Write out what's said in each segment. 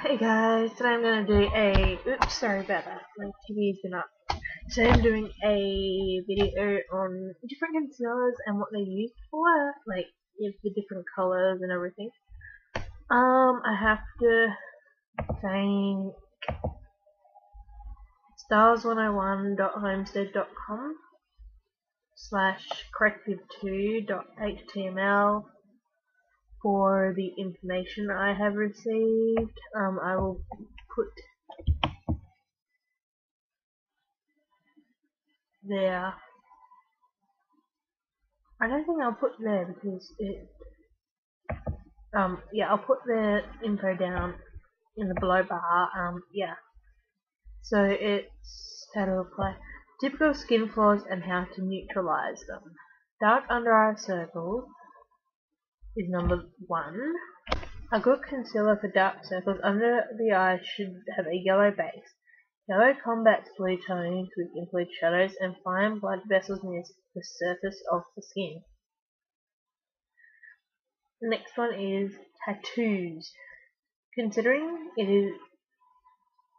Hey guys, today I'm gonna do a oops sorry about that, my TV's been up. Today I'm doing a video on different concealers and what they're used for, like if the different colours and everything. Um I have to thank stars101.homestead.com slash corrective2.html for the information I have received. Um, I will put there. I don't think I'll put there because it. Um, yeah, I'll put the info down in the below bar. Um, yeah. So it's how to apply typical skin flaws and how to neutralize them. Dark under eye circles is number one. A good concealer for dark circles under the eyes should have a yellow base. Yellow combats blue tones which include shadows and fine blood vessels near the surface of the skin. The next one is tattoos. Considering it is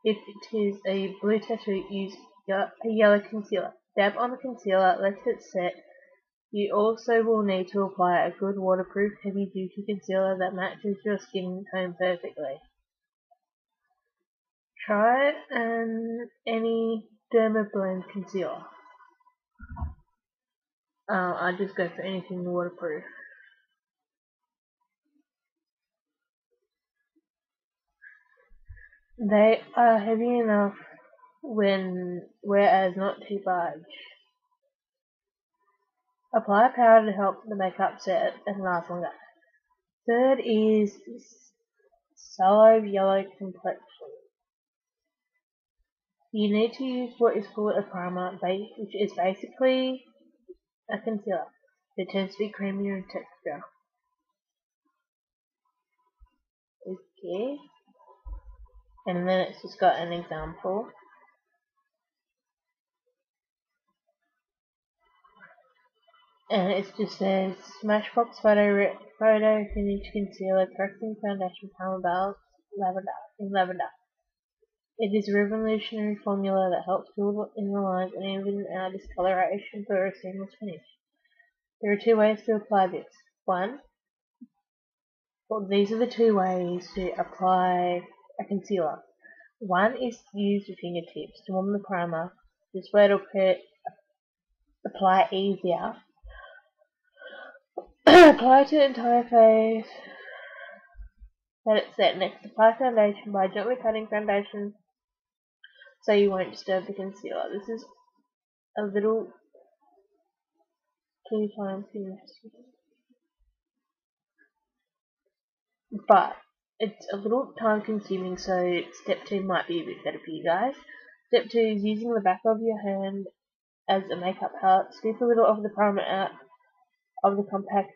if it is a blue tattoo, use a yellow concealer. Dab on the concealer, let it set, you also will need to apply a good waterproof heavy-duty concealer that matches your skin tone perfectly. Try an any Dermablend concealer. Uh, I just go for anything waterproof. They are heavy enough when whereas not too large. Apply powder to help the makeup set and last longer. Third is sallow yellow complexion. You need to use what is called a primer, base, which is basically a concealer. It tends to be creamier in texture. Okay. And then it's just got an example. And it just says Smashbox Photo Photo Finish Concealer Correcting Foundation Primer Balance Lavender in Lavender. It is a revolutionary formula that helps fill in the lines and even out discoloration for a seamless finish. There are two ways to apply this. One, well, these are the two ways to apply a concealer. One is to use your fingertips to warm the primer. This way it'll apply easier apply to the entire face. Let it set next. Apply foundation by gently patting foundation so you won't disturb the concealer. This is a little too consuming. But it's a little time consuming so step 2 might be a bit better for you guys. Step 2 is using the back of your hand as a makeup palette. Scoop a little of the primer out of the compact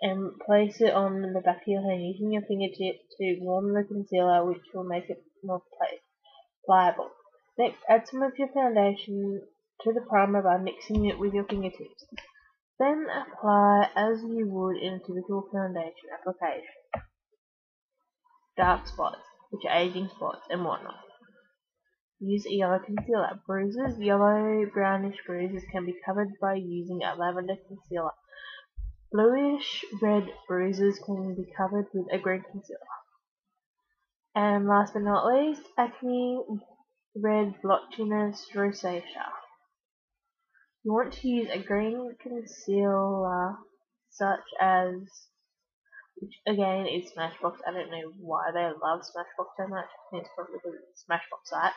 and place it on the back of your hand using your fingertip to warm the concealer which will make it more pliable. Next, add some of your foundation to the primer by mixing it with your fingertips. Then apply as you would in a typical foundation application. Dark spots, which are aging spots and whatnot. Use a yellow concealer. Bruises, yellow brownish bruises can be covered by using a lavender concealer. Bluish-red bruises can be covered with a green concealer. And last but not least, acne red blotchiness rosacea. You want to use a green concealer such as, which again is Smashbox. I don't know why they love Smashbox so much. I think it's probably because it's Smashbox site.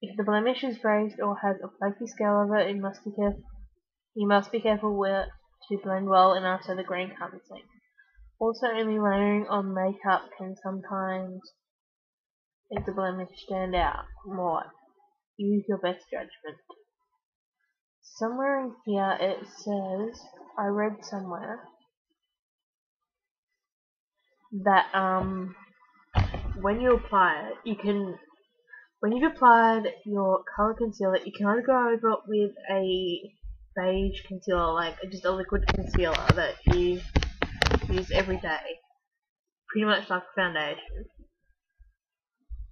If the blemish is raised or has a flaky scale over it, you must be careful. You must be careful where to blend well enough so the green comes in. Also, only layering on makeup can sometimes make the blemish stand out more. Use your best judgment. Somewhere in here it says, I read somewhere, that um, when you apply it, you can, when you've applied your color concealer, you can either go over it with a beige concealer, like just a liquid concealer that you use every day. Pretty much like foundation.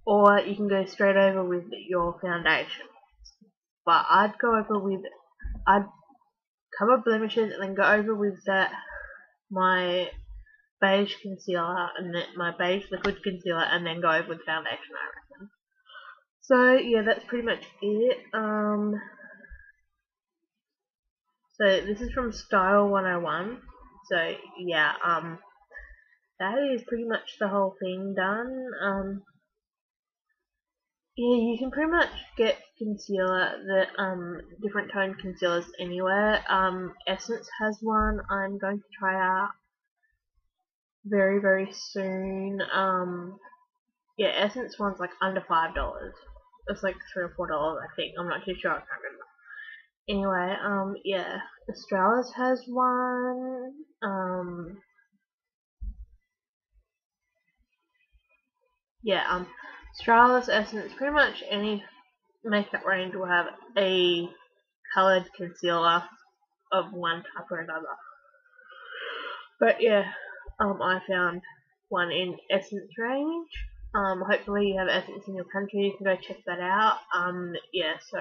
or you can go straight over with your foundation. But I'd go over with, I'd cover blemishes and then go over with that, my beige concealer and then my beige liquid concealer and then go over with foundation I reckon. So yeah, that's pretty much it. Um, so this is from Style 101. So yeah, um, that is pretty much the whole thing done. Um, yeah, you can pretty much get concealer, the um, different tone concealers anywhere. Um, Essence has one I'm going to try out very, very soon. Um, yeah, Essence one's like under $5. It's like 3 or $4 I think. I'm not too sure, I can't remember. Anyway, um, yeah, Australis has one. Um, yeah, um, Australis Essence, pretty much any makeup range will have a coloured concealer of one type or another. But yeah, um, I found one in Essence range. Um, hopefully you have Essence in your country, you can go check that out. Um, yeah, so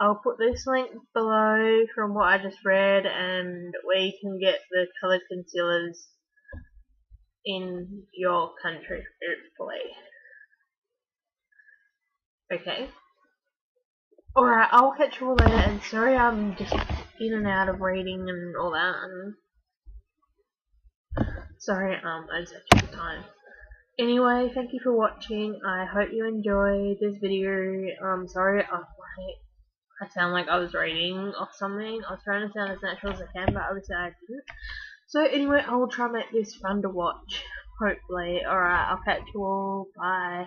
I'll put this link below from what I just read and where you can get the coloured concealers in your country, hopefully. Okay. Alright, I'll catch you all later, and sorry I'm just in and out of reading and all that, and sorry, um, I just had time. Anyway, thank you for watching, I hope you enjoyed this video, um, sorry, I, I sound like I was reading or something, I was trying to sound as natural as I can, but obviously I didn't. So anyway, I will try and make this fun to watch, hopefully. Alright, I'll catch you all, bye.